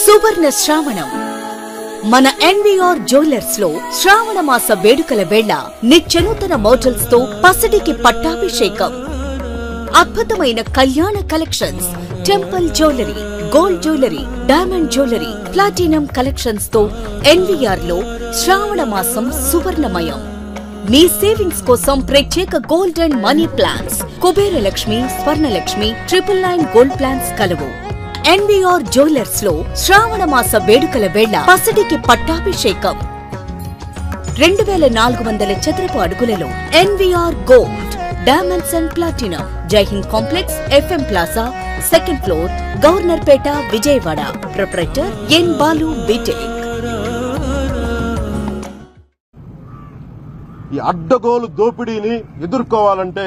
సువర్ణ శ్రావణం. మన ఎన్వీఆర్ జ్యువెలర్స్లో శ్రావణ మాస వేడుకల వేళ నిత్యనూతన మోడల్స్తో పసిడికి పట్టాభిషేకం. అద్భుతమైన కళ్యాణ collections temple jewellery gold jewellery diamond jewellery platinum కలెక్షన్స్తో ఎన్వీఆర్లో శ్రావణ మాసం సువర్ణమయం. మీ సేవింగ్స్ కోసం ప్రత్యేక gold and money plans Kubera Lakshmi Swarnalakshmi triple nine gold plans కలవు. ఎన్విఆర్ జ్యువెలర్స్లో శ్రావణ మాస వేడుకల వేళ పసిడికి పట్టాభిషేకం. రెండు వేల నాలుగు వందల చదరపు అడుగులలో NVR gold diamonds and platinum. Jaihind complex FM plaza second floor Governorpet Vijayawada. Proprietor N Balu BTech. ఈ అడ్డగోలు దోపిడీని ఎదుర్కోవాలంటే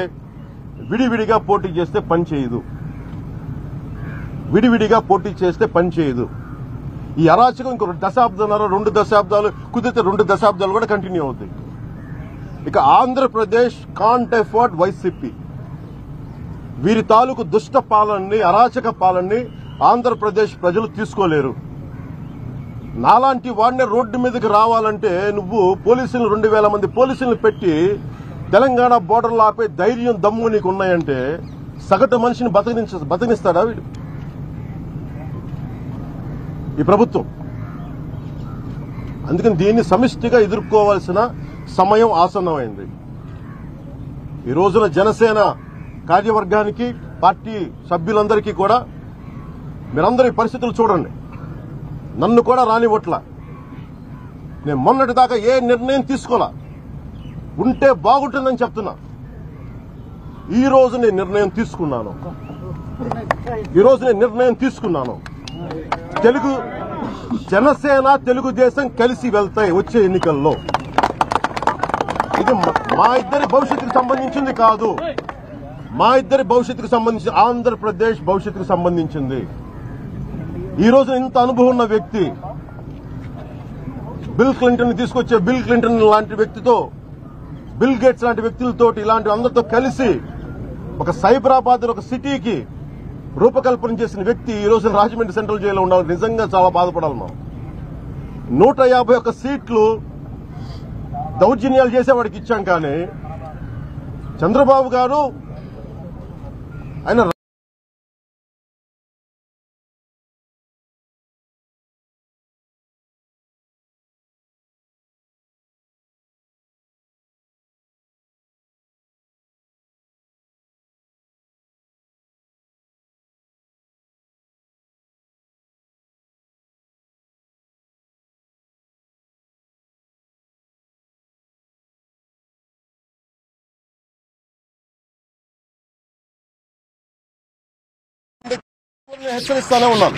విడివిడిగా పోటీ చేస్తే పని చేయదు. విడివిడిగా పోటీ చేస్తే పని చేయదు. ఈ అరాచకం ఇంకో దశాబ్దంన్నర రెండు దశాబ్దాలు కుదిరితే రెండు దశాబ్దాలు కూడా కంటిన్యూ అవుతాయి. ఇక ఆంధ్రప్రదేశ్ కాంట్ ఎఫర్డ్ వైసీపీ వీరి తాలూకు దుష్ట పాలనని అరాచక పాలనని ఆంధ్రప్రదేశ్ ప్రజలు తీసుకోలేరు. నాలాంటి వాడిని రోడ్డు మీదకి రావాలంటే నువ్వు పోలీసులు రెండు వేల మంది పోలీసులను పెట్టి తెలంగాణ బోర్డర్లో ఆపే ధైర్యం దమ్ము నీకు ఉన్నాయంటే సగటు మనిషిని బతకనించ బతకనిస్తాడా వీడు? ఈ ప్రభుత్వం. అందుకని దీన్ని సమిష్టిగా ఎదుర్కోవాల్సిన సమయం ఆసన్నమైంది. ఈ రోజున జనసేన కార్యవర్గానికి పార్టీ సభ్యులందరికీ కూడా మీరందరి పరిస్థితులు చూడండి. నన్ను కూడా రానివ్వట్ల. నేను మొన్నటి దాకా ఏ నిర్ణయం తీసుకోలా? ఉంటే బాగుంటుందని చెప్తున్నా. ఈ రోజు నేను నిర్ణయం తీసుకున్నాను. ఈ రోజు నేను నిర్ణయం తీసుకున్నాను. తెలుగు జనసేన తెలుగుదేశం కలిసి వెళ్తాయి వచ్చే ఎన్నికల్లో. ఇది మా- ఇద్దరి భవిష్యత్తుకు సంబంధించింది కాదు. మా ఇద్దరి భవిష్యత్తుకు సంబంధించి ఆంధ్రప్రదేశ్ భవిష్యత్తుకు సంబంధించింది. ఈ రోజు ఇంత అనుభవం ఉన్న వ్యక్తి బిల్ క్లింటన్ తీసుకొచ్చే బిల్ క్లింటన్ లాంటి వ్యక్తితో బిల్ గేట్స్ లాంటి వ్యక్తులతో ఇలాంటి అందరితో కలిసి ఒక సైబరాబాద్ ఒక సిటీకి రూపకల్పన చేసిన వ్యక్తి ఈ రోజున రాజమండ్రి సెంట్రల్ జైల్లో ఉండాలి నిజంగా చాలా బాధపడాలి మనం. నూట యాభై ఒక్క సీట్లు దౌర్జన్యాలు చేసేవాడికి ఇచ్చాం కానీ చంద్రబాబు గారు ఆయన హెచ్చరిస్తానే ఉన్నాను